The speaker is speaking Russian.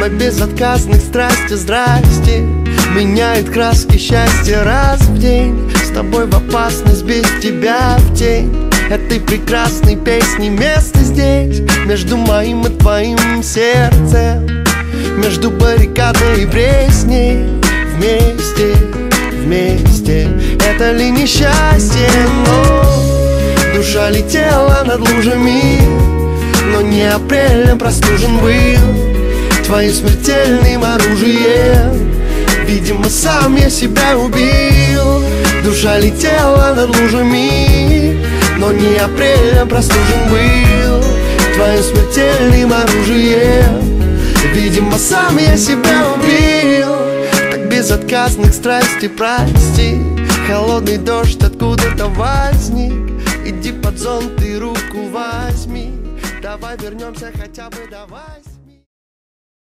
Мой безотказных страсти, здрасте Меняет краски счастья раз в день. С тобой в опасность, без тебя в тень. Этой прекрасной песни место здесь Между моим и твоим сердцем. Между баррикадой и пресней Вместе, вместе. Это ли несчастье, но Душа летела над лужами Но не апрелем простужен был Твоим смертельным оружием. Видимо, сам я себя убил. Душа летела над лужами Но не апрелем простужен был. Твоим смертельным оружием. Видимо, сам я себя убил. Так безотказных страсти прости. Холодный дождь откуда-то возник. Иди под зонт и руку возьми. Давай вернемся хотя бы давай